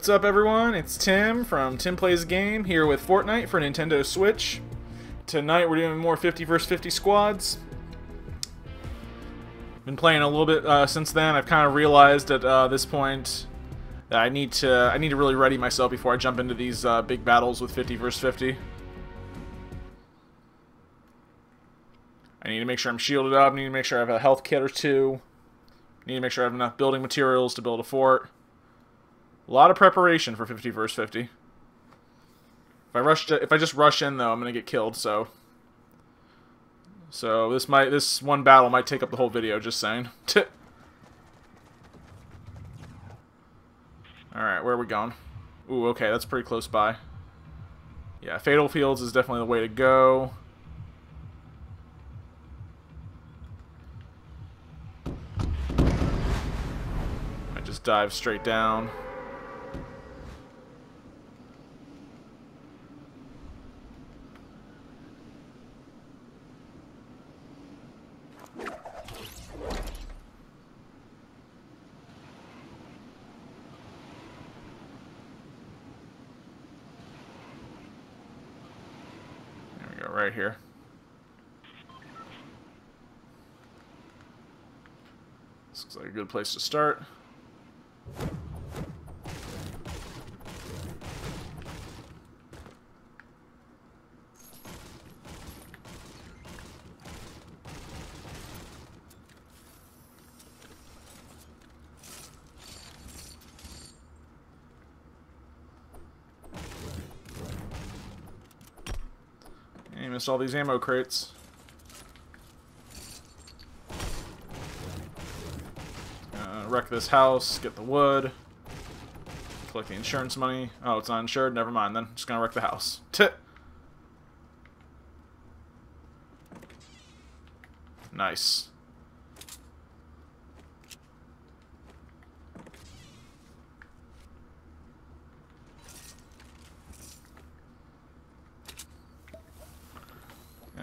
What's up, everyone? It's Tim from Tim Plays Game here with Fortnite for Nintendo Switch. Tonight we're doing more 50 vs 50 squads. Been playing a little bit uh, since then. I've kind of realized at uh, this point that I need to I need to really ready myself before I jump into these uh, big battles with 50 vs 50. I need to make sure I'm shielded up. I need to make sure I have a health kit or two. I need to make sure I have enough building materials to build a fort. A lot of preparation for 50 versus 50. If I rush if I just rush in though, I'm gonna get killed. So, so this might this one battle might take up the whole video. Just saying. All right, where are we going? Ooh, okay, that's pretty close by. Yeah, Fatal Fields is definitely the way to go. I just dive straight down. right here. This looks like a good place to start. missed all these ammo crates. Uh, wreck this house, get the wood, collect the insurance money. Oh, it's not insured? Never mind then. Just gonna wreck the house. Tit. Nice.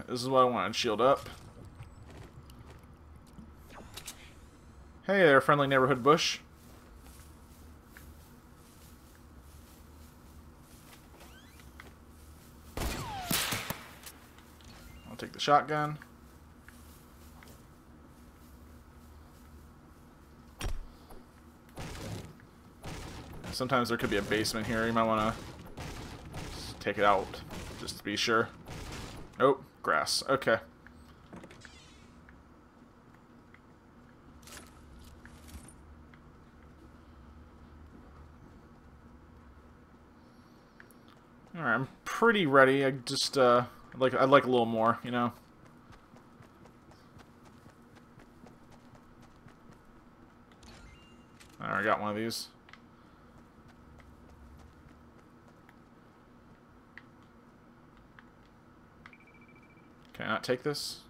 This is what I wanted. Shield up. Hey there, friendly neighborhood bush. I'll take the shotgun. Sometimes there could be a basement here. You might want to take it out just to be sure. Oh, grass. Okay. Alright, I'm pretty ready. I just, uh, like, I'd like a little more, you know? I got one of these. Can I not take this?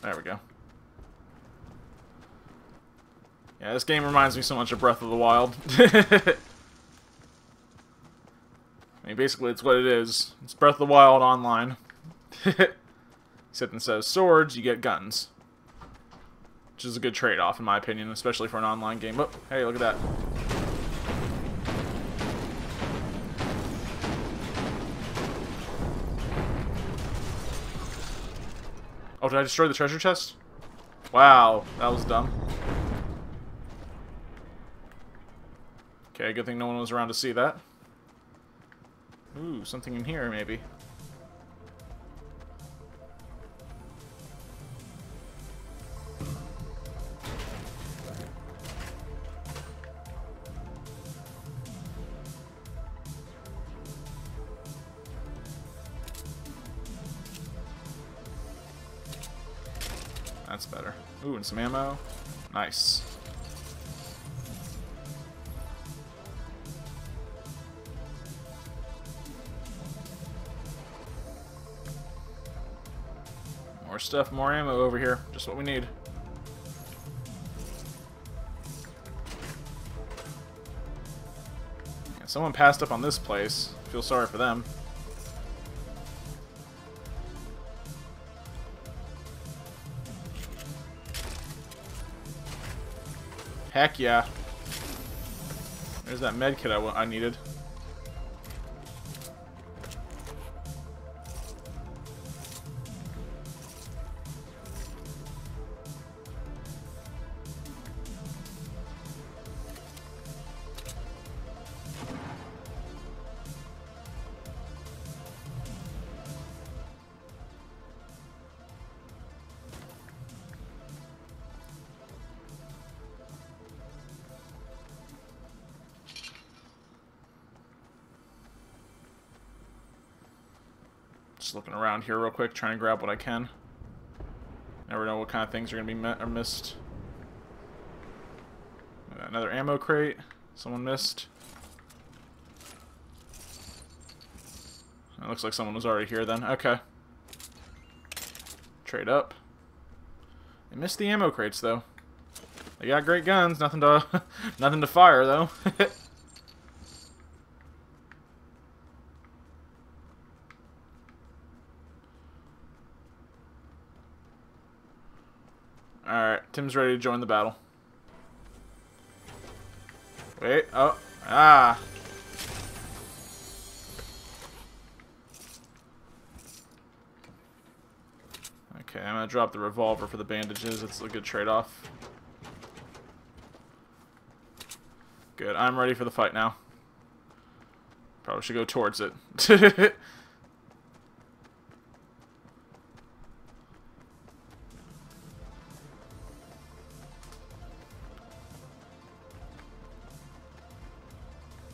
There we go. Yeah, this game reminds me so much of Breath of the Wild. I mean, basically, it's what it is. It's Breath of the Wild online. Except instead of swords, you get guns. Which is a good trade-off, in my opinion, especially for an online game. Oh, hey, look at that. Oh, did I destroy the treasure chest? Wow, that was dumb. Okay, good thing no one was around to see that. Ooh, something in here, maybe. That's better. Ooh, and some ammo. Nice. Stuff, more ammo over here. Just what we need. Someone passed up on this place. Feel sorry for them. Heck yeah. There's that med kit I, I needed. Looking around here real quick, trying to grab what I can. Never know what kind of things are going to be met or missed. Another ammo crate. Someone missed. It looks like someone was already here then. Okay. Trade up. They missed the ammo crates though. They got great guns, nothing to nothing to fire though. Alright, Tim's ready to join the battle. Wait, oh, ah. Okay, I'm gonna drop the revolver for the bandages. It's a good trade-off. Good, I'm ready for the fight now. Probably should go towards it.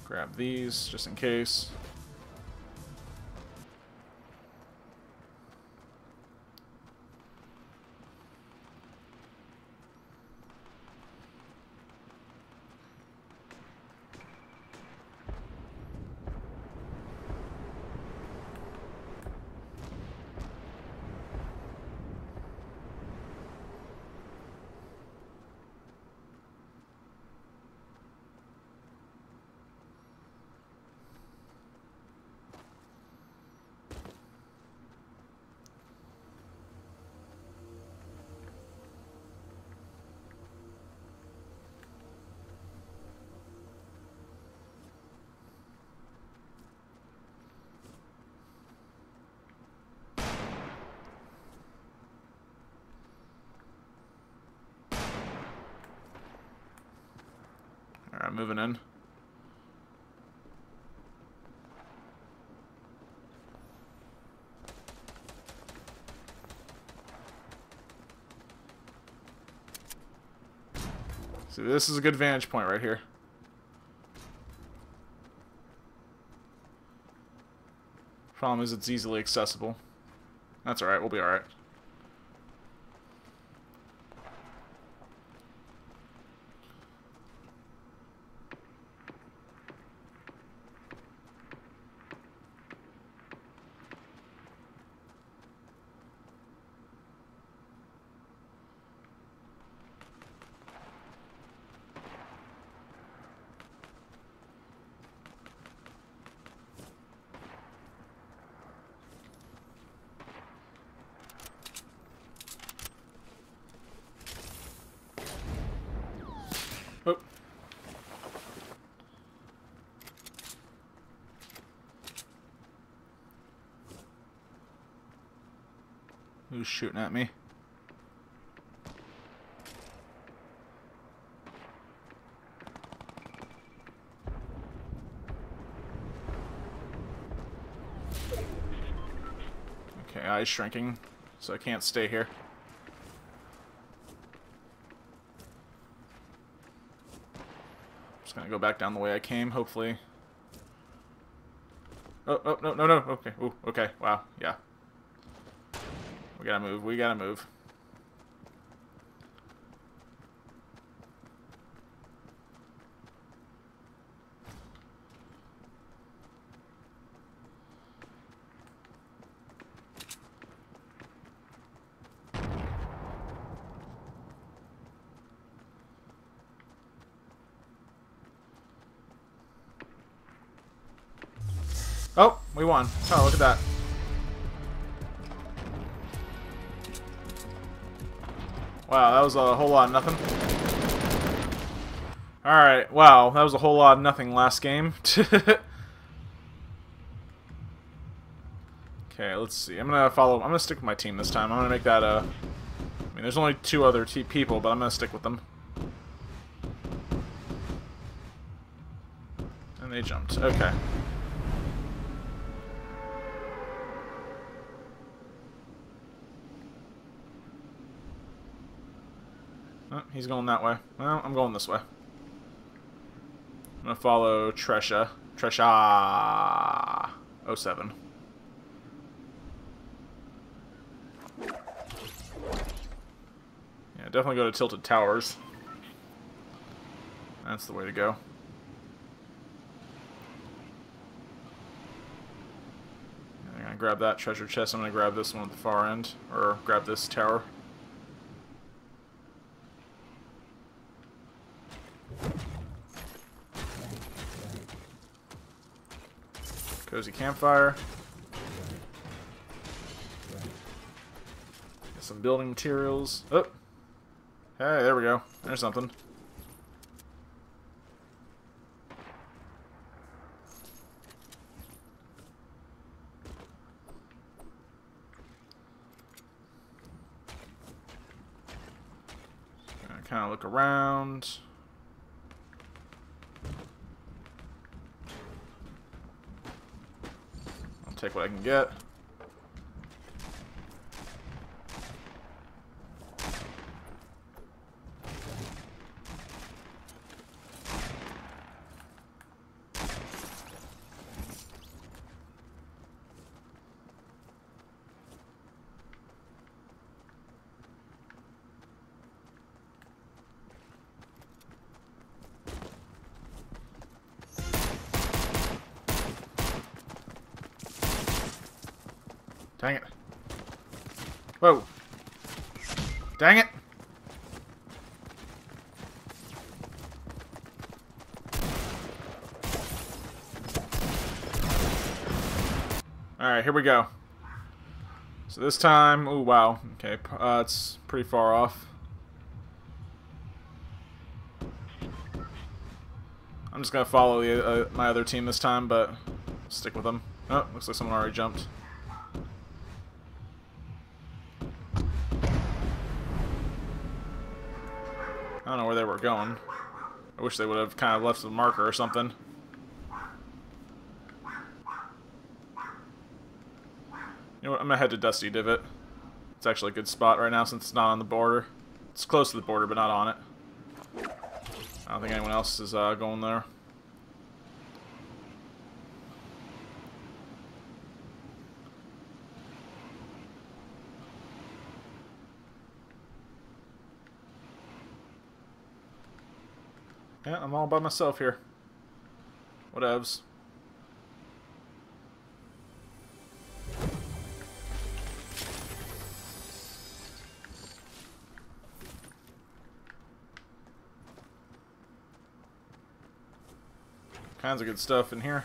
Grab these, just in case. Alright, moving in. See, this is a good vantage point right here. Problem is it's easily accessible. That's alright, we'll be alright. Who's shooting at me? Okay, eyes shrinking, so I can't stay here. Just gonna go back down the way I came, hopefully. Oh, oh, no, no, no, okay, ooh, okay, wow, yeah. We gotta move, we gotta move. Oh, we won. Oh, look at that. Wow, that was a whole lot of nothing. Alright, wow, that was a whole lot of nothing last game. okay, let's see. I'm gonna follow... I'm gonna stick with my team this time. I'm gonna make that a... I mean, there's only two other people, but I'm gonna stick with them. And they jumped. Okay. Oh, he's going that way. Well, I'm going this way. I'm gonna follow Tresha. Tresha 07. Yeah, definitely go to Tilted Towers. That's the way to go. I'm gonna grab that treasure chest. I'm gonna grab this one at the far end, or grab this tower. Cozy campfire. Get some building materials. Oh! Hey, there we go. There's something. kind of look around. Take what I can get. Dang it. Whoa. Dang it. Alright, here we go. So this time, oh wow, okay, uh, it's pretty far off. I'm just gonna follow the, uh, my other team this time, but stick with them. Oh, looks like someone already jumped. I don't know where they were going. I wish they would have kind of left a marker or something. You know what, I'm gonna head to Dusty Divot. It's actually a good spot right now since it's not on the border. It's close to the border, but not on it. I don't think anyone else is uh, going there. Yeah, I'm all by myself here. Whatevs. Kinds of good stuff in here.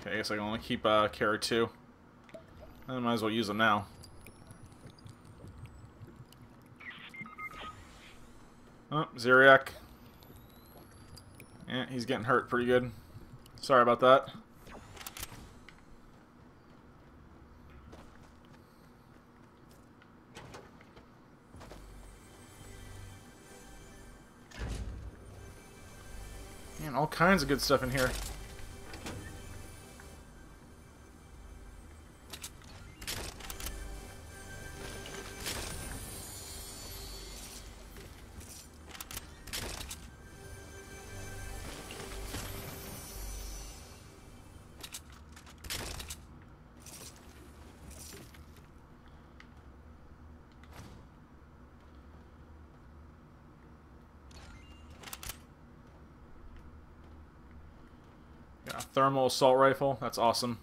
Okay, I guess I can only keep uh, carry two. I might as well use them now. Oh, Ziriak. Yeah, he's getting hurt pretty good. Sorry about that. Man, all kinds of good stuff in here. Thermal assault rifle. That's awesome.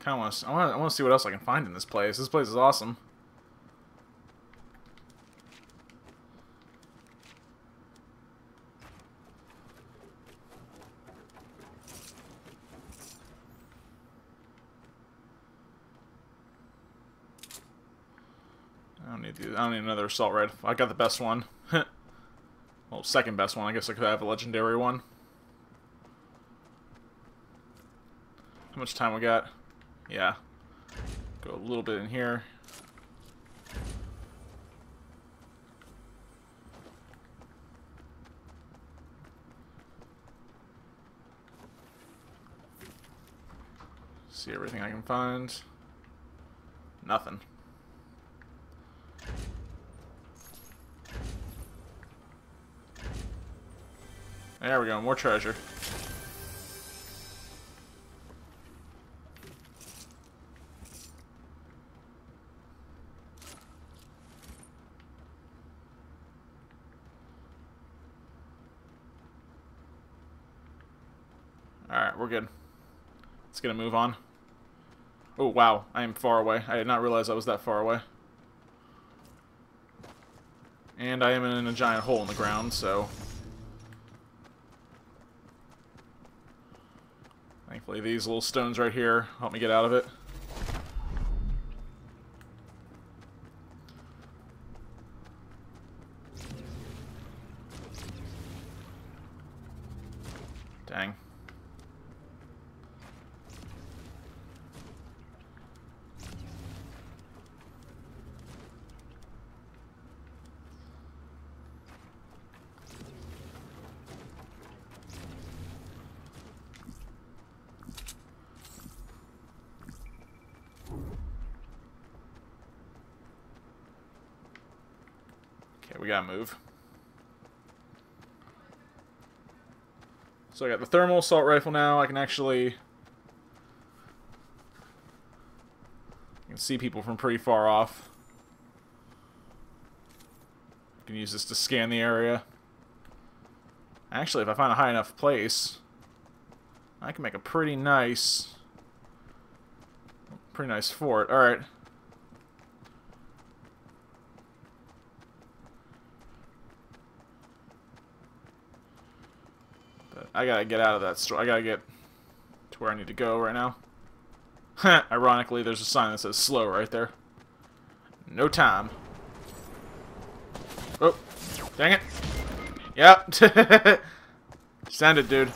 Kind of want to. I want. I want to see what else I can find in this place. This place is awesome. Need the, I don't need another assault rifle. I got the best one. well, second best one. I guess I could have a legendary one. How much time we got? Yeah. Go a little bit in here. See everything I can find. Nothing. There we go, more treasure. Alright, we're good. Let's get a move on. Oh, wow. I am far away. I did not realize I was that far away. And I am in a giant hole in the ground, so... Thankfully, these little stones right here help me get out of it. Dang. Okay, we gotta move. So I got the thermal assault rifle now. I can actually... I can see people from pretty far off. I can use this to scan the area. Actually, if I find a high enough place, I can make a pretty nice... Pretty nice fort. Alright. I gotta get out of that store. I gotta get to where I need to go right now. Ironically, there's a sign that says slow right there. No time. Oh, dang it. Yep. Send it, dude.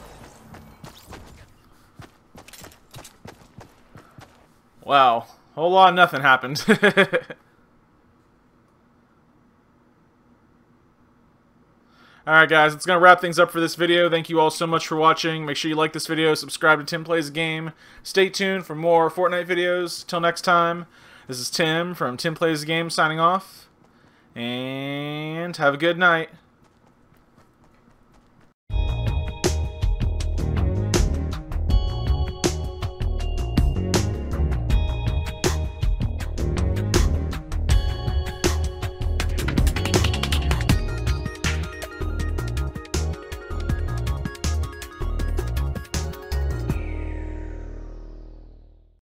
Wow. Whole lot of nothing happened. Alright guys, it's going to wrap things up for this video. Thank you all so much for watching. Make sure you like this video, subscribe to Tim Plays a Game. Stay tuned for more Fortnite videos. Till next time, this is Tim from Tim Plays a Game signing off. And have a good night.